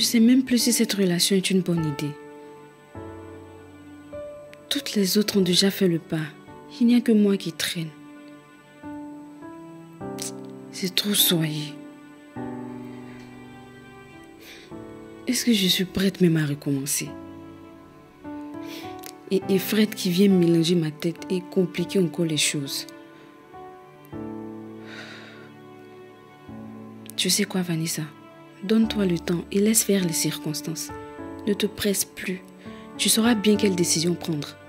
Je sais même plus si cette relation est une bonne idée. Toutes les autres ont déjà fait le pas. Il n'y a que moi qui traîne. C'est trop soyé. Est-ce que je suis prête même à recommencer? Et Fred qui vient mélanger ma tête et compliquer encore les choses. Tu sais quoi, Vanessa? Donne-toi le temps et laisse faire les circonstances. Ne te presse plus. Tu sauras bien quelle décision prendre.